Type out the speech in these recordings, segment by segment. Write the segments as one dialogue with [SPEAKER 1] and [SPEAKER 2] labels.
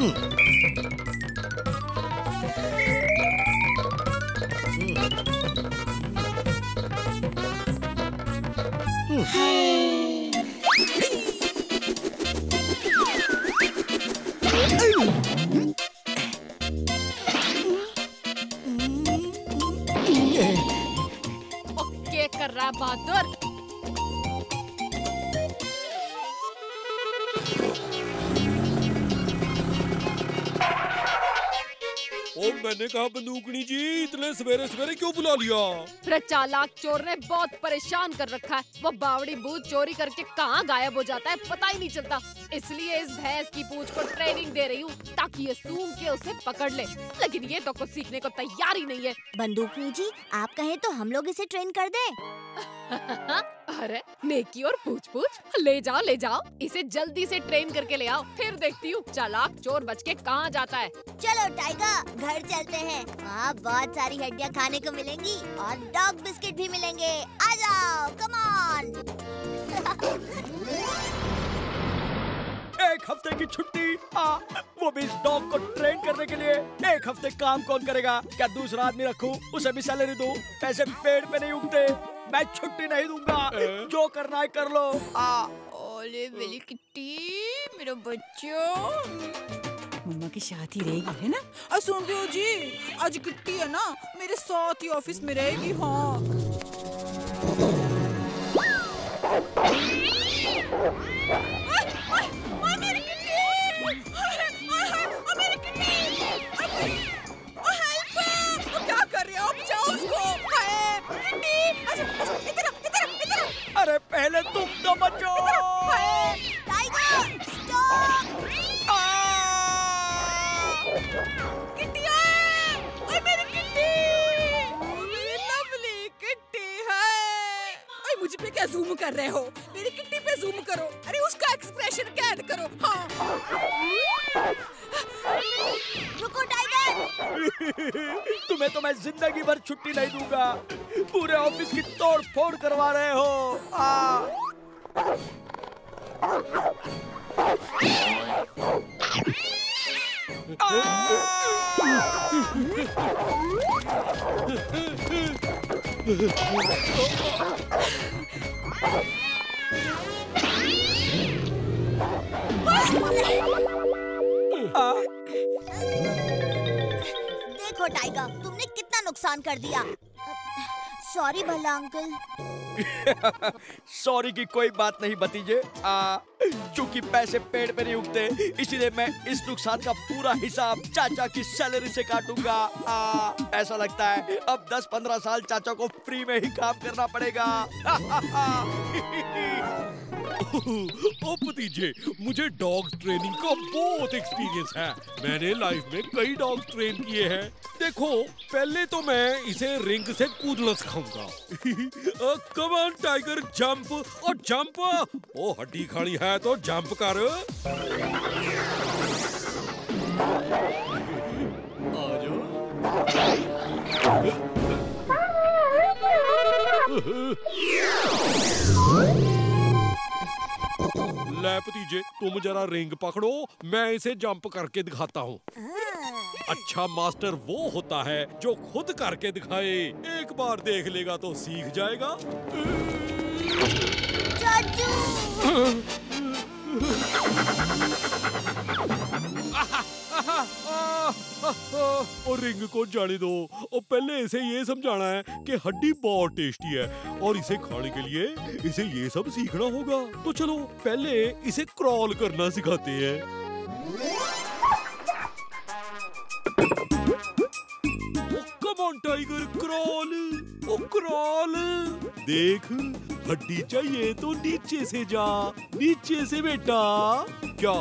[SPEAKER 1] Okay
[SPEAKER 2] मैंने कहा बंदूकनी जी इतने सवेरे सवेरे क्यों बुला लिया?
[SPEAKER 1] फिर चालाक चोर ने बहुत परेशान कर रखा है। वो बावड़ी बूथ चोरी करके कहाँ गायब हो जाता है पता ही नहीं चलता। इसलिए इस भैंस की पूछ को ट्रेनिंग दे रही हूँ ताकि ये सूंघ के उसे पकड़ ले। लेकिन ये तो कुछ सीखने को तैयार ही नहीं है।
[SPEAKER 3] बंदूकनी जी आप कहें तो हम लोग इसे ट्रेन कर दें।
[SPEAKER 1] अरे नेकी और पूछ पूछ ले जाओ ले जाओ। इसे जल्दी से ट्रेन करके ले आओ। फिर देखती हूँ चालाक चोर बच के कहाँ जाता है।
[SPEAKER 3] चलो टाइगर घर चलते हैं। वहाँ बहुत सारी हड्डियाँ खाने को मिलेंगी और डॉग बिस्किट भी मिलेंगे। आ जाओ कम
[SPEAKER 4] एक हफ़्ते की छुट्टी। हाँ वो भी इस डॉग को ट्रेन करने के लिए। एक हफ़्ते काम कौन करेगा? क्या दूसरा आदमी रखूँ? उसे भी सैलरी दूँ? पैसे पेड़ पे नहीं उगते। मैं छुट्टी नहीं दूँगा। जो करना है कर लो। हाँ
[SPEAKER 5] ओले मेरी किट्टी मेरा बच्चों। मम्मा की शादी रहेगी है ना? और सुन रहे हो जी आज किट्टी है ना मेरे साथ ही ऑफ़िस में रहेगी हाँ। क्या
[SPEAKER 4] अरे पहले तुम तो बचो।
[SPEAKER 3] Tiger stop.
[SPEAKER 5] किट्टी ओए मेरी किट्टी मेरी लवली किट्टी है। ओए मुझ पे क्या जूम कर रहे हो? मेरी किट्टी पे जूम करो। अरे उसका एक्सप्रेशन कैद करो? हाँ।
[SPEAKER 3] रुको टाइगर।
[SPEAKER 4] तुम्हें तो मैं ज़िंदगी भर छुट्टी नहीं दूँगा। पूरे ऑफ़िस की तोड़ फोड़ करवा रहे हो। हाँ
[SPEAKER 3] देखो, टाइगर, तुमने कितना नुकसान कर दिया। सॉरी भला अंकल
[SPEAKER 4] सॉरी की कोई बात नहीं भतीजे। आ, चूँकि पैसे पेड़ पे नहीं उगते इसीलिए मैं इस नुकसान का पूरा हिसाब चाचा की सैलरी से काटूँगा। आ, ऐसा लगता है अब 10-15 साल चाचा को फ्री में ही काम करना पड़ेगा।
[SPEAKER 2] ओ भतीजे मुझे डॉग ट्रेनिंग का बहुत एक्सपीरियंस है। मैंने लाइफ में कई डॉग ट्रेन किए हैं। देखो पहले तो मैं इसे रिंग से कूदना सिखाऊँगा कम ऑन टाइगर जंप और जंप ओ हड्डी खड़ी है। तो जंप कर। ले भतीजे, तुम जरा रिंग पकड़ो, मैं इसे जंप करके दिखाता हूँ। अच्छा मास्टर वो होता है जो खुद करके दिखाए। एक बार देख लेगा तो सीख जाएगा। और रिंग को जाने दो। और पहले इसे ये समझाना है कि हड्डी बहुत टेस्टी है और इसे खाने के लिए इसे ये सब सीखना होगा। तो चलो, पहले इसे क्रॉल करना सिखाते हैं। कम ऑन टाइगर क्रॉल ओ क्रॉल देख, हड्डी चाहिए तो नीचे से जा, नीचे से बेटा क्या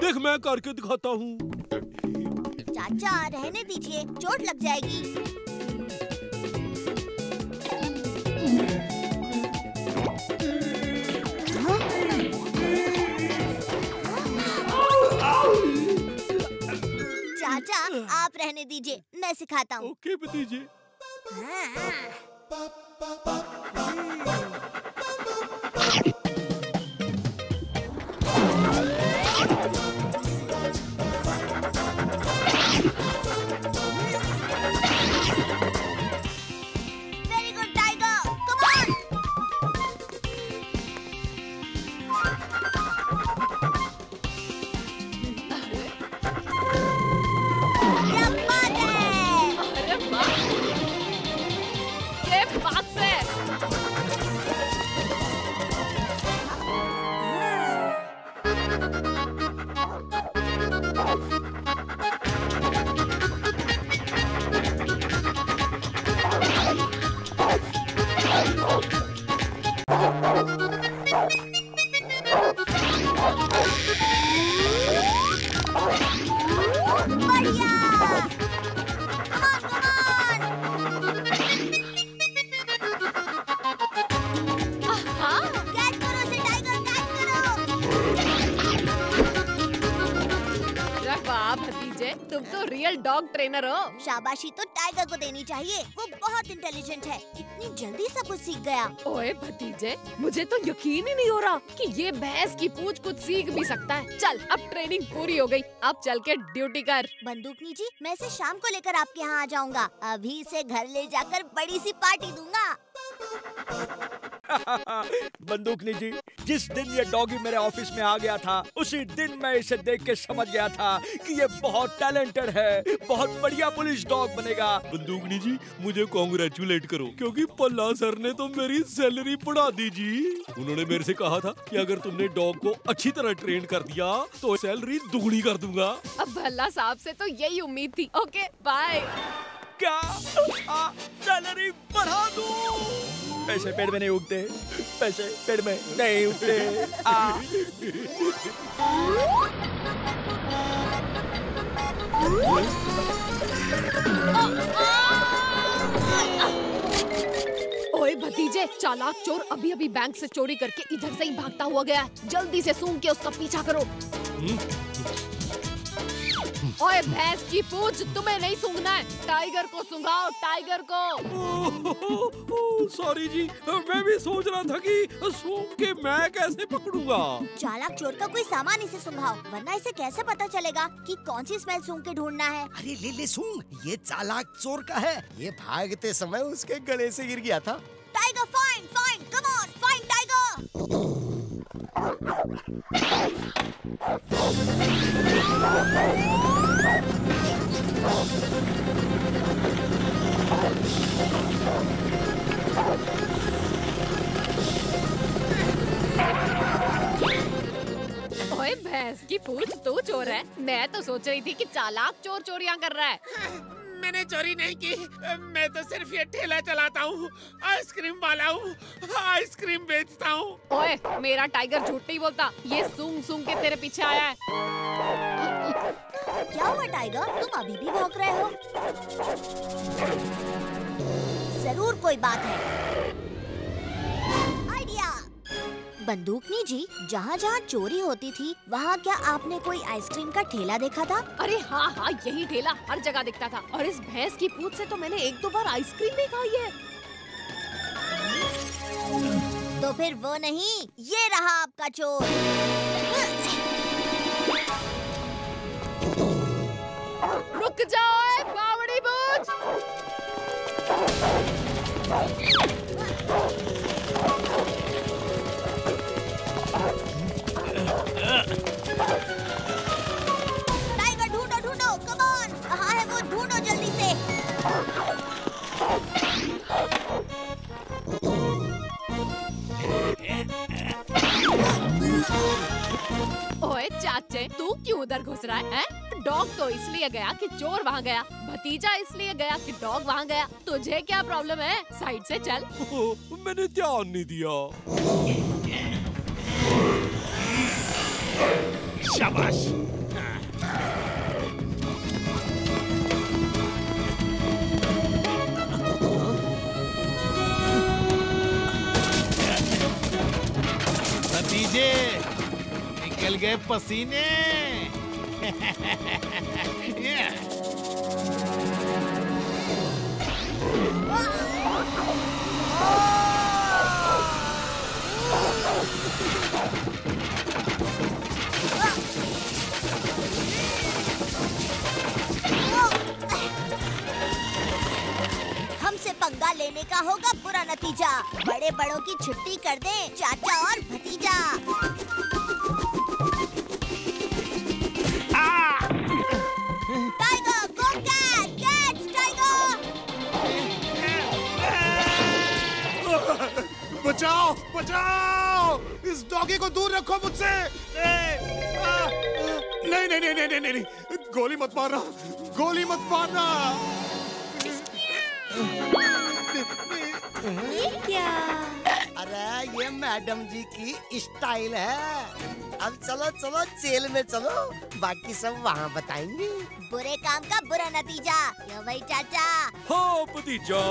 [SPEAKER 2] देख, मैं करके दिखाता हूँ।
[SPEAKER 3] चाचा, रहने दीजिए, चोट लग जाएगी। रहने दीजिए मैं सिखाता हूँ।
[SPEAKER 2] ओके भतीजे।
[SPEAKER 1] वाह तुम तो रियल डॉग ट्रेनर हो।
[SPEAKER 3] शाबाशी तो टाइगर को देनी चाहिए। वो बहुत इंटेलिजेंट है। इतनी जल्दी सब कुछ सीख गया।
[SPEAKER 1] ओए भतीजे मुझे तो यकीन ही नहीं हो रहा कि ये भैंस की पूछ कुछ सीख भी सकता है। चल अब ट्रेनिंग पूरी हो गई। अब चल के ड्यूटी कर।
[SPEAKER 3] बंदूकनी जी मैं इसे शाम को लेकर आपके यहाँ आ जाऊँगा। अभी इसे घर ले जाकर बड़ी सी पार्टी दूँगा।
[SPEAKER 6] बंदूकनी जी जिस दिन ये डॉगी मेरे ऑफ़िस में आ गया था उसी दिन मैं इसे देख के समझ गया था कि ये बहुत टैलेंटेड है बहुत बढ़िया पुलिस डॉग बनेगा।
[SPEAKER 2] बंदूकनी जी मुझे कॉन्ग्रेचुलेट करो क्योंकि पल्ला सर ने तो मेरी सैलरी बढ़ा दी जी। उन्होंने मेरे से कहा था कि अगर तुमने डॉग को अच्छी तरह ट्रेन कर दिया तो सैलरी दुगनी कर दूँगा।
[SPEAKER 1] अब भल्ला साहब से तो यही उम्मीद थी। ओके बाय
[SPEAKER 6] क्या? सैलरी बढ़ा दूँ? पैसे पेड़ में नहीं उगते। पैसे पेड़ में नहीं उगते। आ,
[SPEAKER 1] ओए भतीजे चालाक चोर अभी अभी बैंक से चोरी करके इधर से ही भागता हुआ गया जल्दी से सूंघ के उसका पीछा करो। ओए भैंस की पूछ तुम्हें नहीं सूंघना है। टाइगर को सूंघाओ टाइगर को।
[SPEAKER 2] सॉरी जी मैं भी सोच रहा था कि सूंघ के मैं कैसे पकड़ूँगा?
[SPEAKER 3] चालाक चोर का कोई सामान इसे सुंघाओ वरना इसे कैसे पता चलेगा कि कौन सी स्मेल सूंघ के ढूंढना है?
[SPEAKER 7] अरे ले ले सूंघ ये चालाक चोर का है। ये भागते समय उसके गले से गिर गया था।
[SPEAKER 3] Tiger find find come on find tiger
[SPEAKER 1] भैंस की पूछ तू चोर है? मैं तो सोच रही थी कि चालाक चोर चोरियाँ कर रहा है।
[SPEAKER 8] मैंने चोरी नहीं की। मैं तो सिर्फ़ ये ठेला चलाता हूँ आइसक्रीम वाला हूँ आइसक्रीम बेचता हूँ।
[SPEAKER 1] ओए मेरा टाइगर झूठ नहीं बोलता। ये सूंग सूंग के तेरे पीछे आया है।
[SPEAKER 3] क्या हुआ टाइगर? तुम अभी भी भौंक रहे हो। ज़रूर कोई बात है बंदूकनी जी जहाँ जहाँ चोरी होती थी वहाँ क्या आपने कोई आइसक्रीम का ठेला देखा था?
[SPEAKER 1] अरे हाँ हाँ यही ठेला हर जगह दिखता था। और इस भैंस की पूछ से तो मैंने एक दो बार आइसक्रीम भी खाई है।
[SPEAKER 3] तो फिर वो नहीं ये रहा आपका चोर।
[SPEAKER 1] रुक जाओ बावड़ी बूझ। रहा है, हैं? डॉग तो इसलिए गया कि चोर वहाँ गया भतीजा इसलिए गया कि डॉग वहाँ गया। तुझे क्या प्रॉब्लम है? साइड से चल।
[SPEAKER 2] मैंने ध्यान नहीं दिया।
[SPEAKER 8] शाबाश।
[SPEAKER 9] भतीजे निकल गए पसीने।
[SPEAKER 3] हमसे पंगा लेने का होगा बुरा नतीजा। बड़े बड़ों की छुट्टी कर दे, चाचा और भतीजा।
[SPEAKER 9] बचाओ बचाओ। डॉगी को दूर रखो मुझसे। नहीं नहीं नहीं नहीं नहीं नहीं, गोली मत मारना। गोली मत मारना।
[SPEAKER 3] ये क्या?
[SPEAKER 7] अरे ये मैडम जी की स्टाइल है। अब चलो चलो जेल में चलो। बाकी सब वहाँ बताएँगे।
[SPEAKER 3] बुरे काम का बुरा नतीजा। क्यों भाई चाचा।
[SPEAKER 2] हाँ भतीजा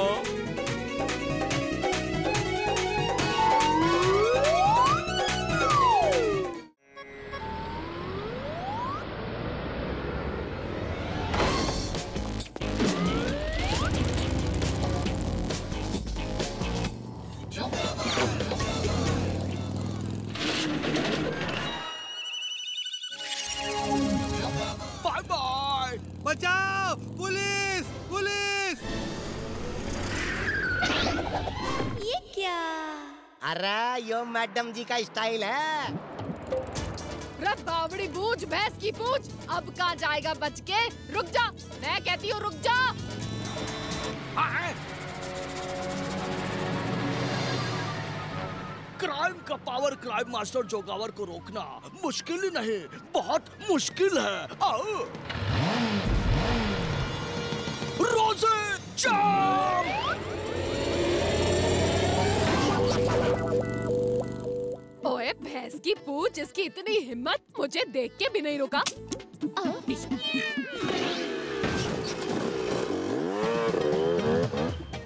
[SPEAKER 7] मैडम जी का स्टाइल है।
[SPEAKER 1] रे बावड़ी बूझ भैंस की पूछ। अब कहाँ जाएगा बच के? रुक जा। मैं कहती हूँ रुक जा।
[SPEAKER 6] क्राइम का पावर क्राइम मास्टर जोगावर को रोकना मुश्किल ही नहीं बहुत मुश्किल है। आओ। रोज़े जाम
[SPEAKER 1] भैंस की पूछ इसकी इतनी हिम्मत मुझे देख के भी नहीं रुका।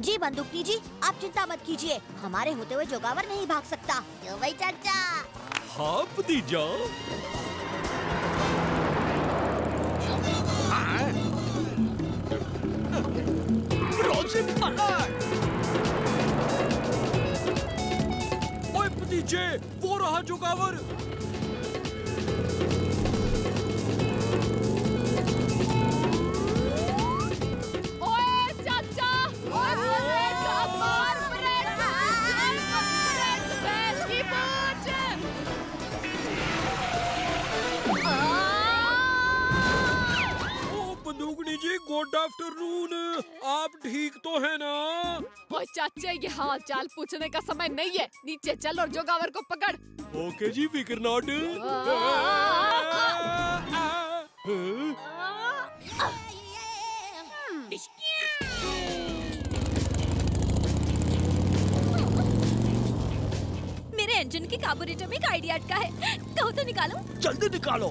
[SPEAKER 3] जी बंदूकनी जी आप चिंता मत कीजिए हमारे होते हुए जोगावर नहीं भाग सकता। क्यों भाई चाचा
[SPEAKER 2] हाँ भतीजा।
[SPEAKER 6] रोज़े पकड़
[SPEAKER 2] वो रहा जुगावर।
[SPEAKER 1] चाचे ये हाल चाल पूछने का समय नहीं है। नीचे चल और जोगावर को पकड़।
[SPEAKER 2] ओके जी फिकर नॉट।
[SPEAKER 10] मेरे इंजन के कार्बोरेटर में एक आइडिया अटका है। कहो तो निकालो।
[SPEAKER 6] जल्दी निकालो।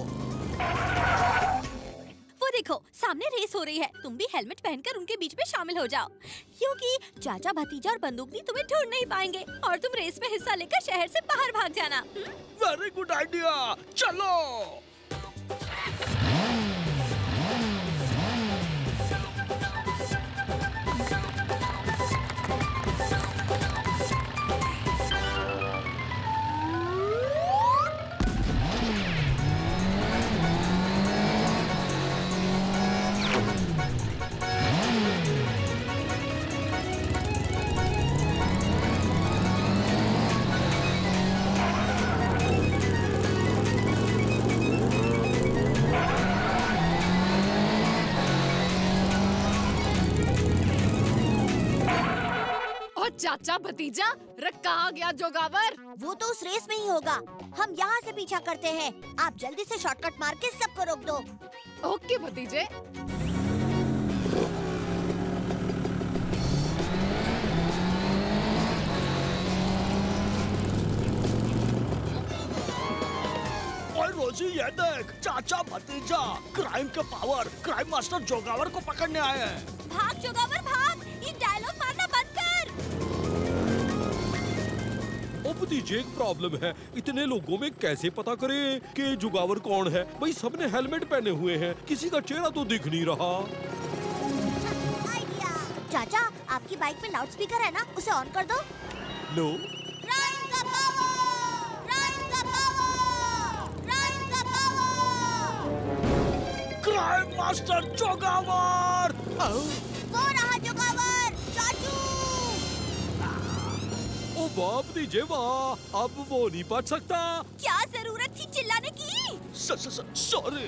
[SPEAKER 10] सामने रेस हो रही है। तुम भी हेलमेट पहनकर उनके बीच में शामिल हो जाओ। क्योंकि चाचा भतीजा और बंदूक बंदूकनी तुम्हें ढूंढ नहीं पाएँगे और तुम रेस में हिस्सा लेकर शहर से बाहर भाग जाना?
[SPEAKER 6] वेरी गुड आइडिया चलो।
[SPEAKER 1] ओ चाचा भतीजा रख कहाँ गया जोगावर।
[SPEAKER 3] वो तो उस रेस में ही होगा। हम यहाँ से पीछा करते हैं। आप जल्दी से शॉर्टकट मार के सबको रोक दो।
[SPEAKER 1] ओके भतीजे।
[SPEAKER 6] रोजी ये देख चाचा भतीजा क्राइम के पावर क्राइम मास्टर जोगावर को पकड़ने आए हैं।
[SPEAKER 10] भाग जोगावर भाग।
[SPEAKER 2] भूपति दीजिए एक प्रॉब्लम है। इतने लोगों में कैसे पता करे कि जुगावर कौन है? भाई सबने हेलमेट पहने हुए हैं। किसी का चेहरा तो दिख नहीं रहा।
[SPEAKER 3] चाचा आपकी बाइक में लाउड स्पीकर है ना? उसे ऑन कर दो।
[SPEAKER 2] लो।
[SPEAKER 6] मास्टर जोगावर
[SPEAKER 2] वाह भतीजे वाह। अब वो नहीं पढ़ सकता।
[SPEAKER 10] क्या ज़रूरत थी चिल्लाने की?
[SPEAKER 6] सॉरी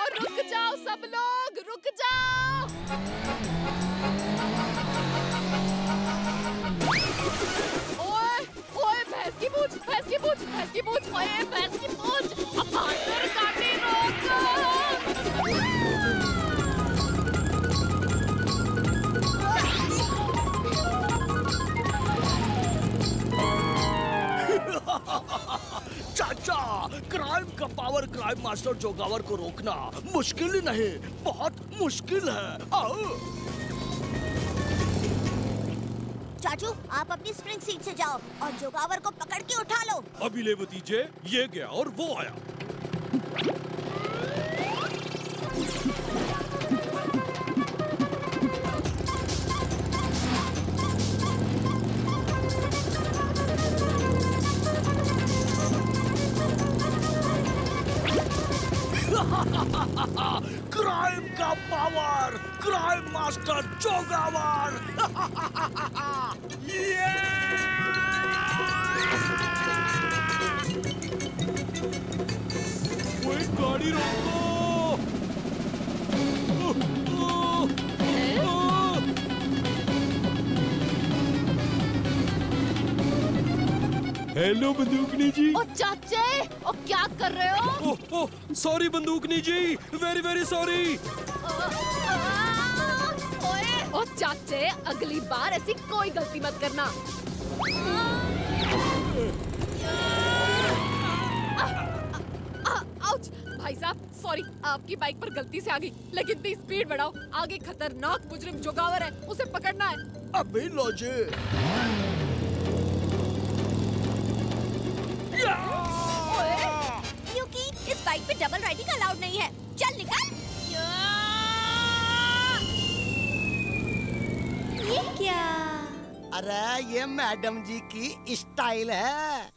[SPEAKER 1] और रुक जाओ सब लोग रुक जाओ। ओए ओए भैंस की पूंछ भैंस की पूंछ भैंस की पूंछ ओए भैंस की पूंछ अब
[SPEAKER 6] चाचा क्राइम का पावर क्राइम मास्टर जोगावर को रोकना मुश्किल ही नहीं बहुत मुश्किल है। आओ।
[SPEAKER 3] चाचू आप अपनी स्प्रिंग सीट से जाओ और जोगावर को पकड़ के उठा लो।
[SPEAKER 2] अभी ले भतीजे ये गया और वो आया। गाड़ी रोको। ओ, ओ, ओ। हेलो बंदूकनी जी।
[SPEAKER 1] ओ चाचे ओ क्या कर रहे हो?
[SPEAKER 2] ओह ओह सॉरी बंदूकनी जी वेरी वेरी सॉरी।
[SPEAKER 1] ओए ओ चाचे अगली बार ऐसी कोई गलती मत करना। सॉरी आपकी बाइक पर गलती से आ गई लेकिन इतनी स्पीड बढ़ाओ। आगे खतरनाक मुजरिम जोगावर है उसे पकड़ना है।
[SPEAKER 6] अभी लॉजे
[SPEAKER 10] क्योंकि इस बाइक पे डबल राइडिंग अलाउड नहीं है। चल निकल। ये क्या?
[SPEAKER 7] अरे ये मैडम जी की स्टाइल है।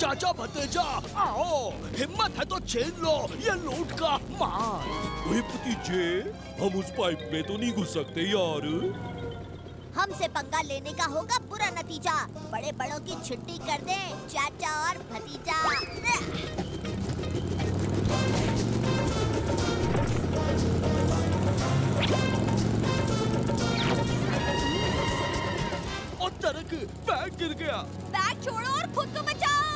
[SPEAKER 10] चाचा
[SPEAKER 6] भतीजा आओ हिम्मत है तो छीन लो ये लूट का माल।
[SPEAKER 2] ओए भतीजे हम उस पाइप में तो नहीं घुस सकते यार।
[SPEAKER 3] हमसे पंगा लेने का होगा बुरा नतीजा। बड़े बड़ों की छुट्टी कर दे चाचा और भतीजा।
[SPEAKER 6] और तरक बैग गिर गया।
[SPEAKER 10] बैग छोड़ो और खुद को बचाओ।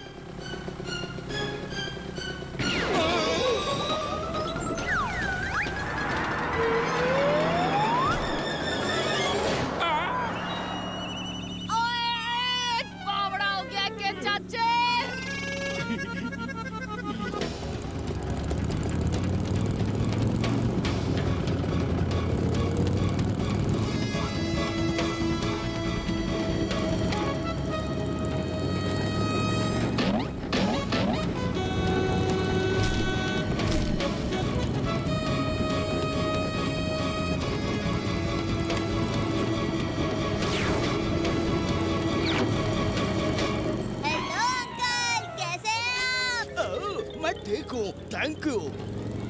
[SPEAKER 6] ठीक हूँ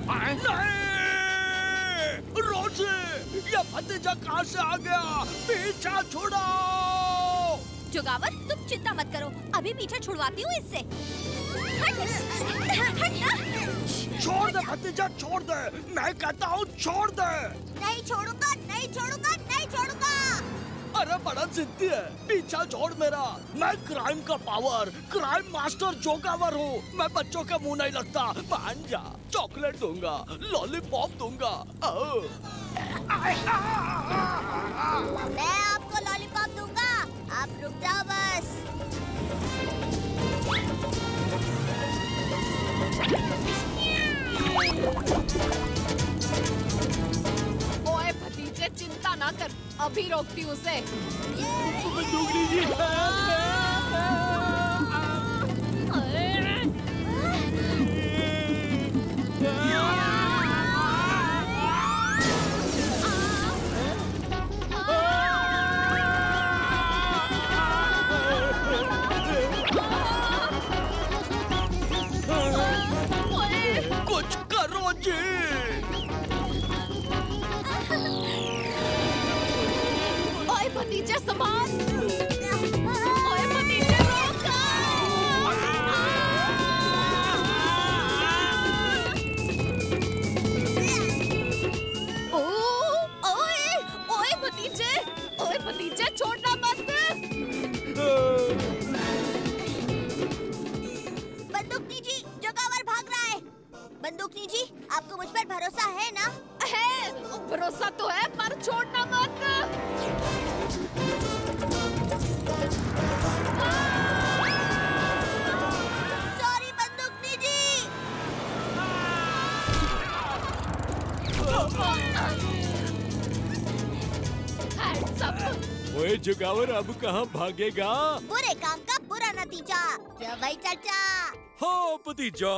[SPEAKER 6] थैंक यू नहीं! रोजी ये भतीजा कहाँ से आ गया? पीछा छुड़ो!
[SPEAKER 10] जोगावर तुम चिंता मत करो। अभी पीछे छुड़वाती हूँ इससे।
[SPEAKER 6] छोड़ दे भतीजा छोड़ दे। मैं कहता हूँ छोड़ दे।
[SPEAKER 3] नहीं छोड़ूँगा नहीं छोड़ूँगा नहीं छोड़ूँगा
[SPEAKER 6] अरे बड़ा जिद्दी है। पीछा छोड़ मेरा। मैं क्राइम का पावर क्राइम मास्टर जोकावर हूँ। मैं बच्चों का मुँह नहीं लगता। मान जा चॉकलेट दूँगा लॉलीपॉप दूँगा।
[SPEAKER 3] मैं आपको लॉलीपॉप दूँगा। आप रुक जाओ बस।
[SPEAKER 1] भतीजे चिंता ना कर अभी रोकती हूँ उसे
[SPEAKER 2] जुगावर अब कहाँ भागेगा?
[SPEAKER 3] बुरे काम का बुरा नतीजा। क्या भाई चाचा?
[SPEAKER 2] हाँ भतीजा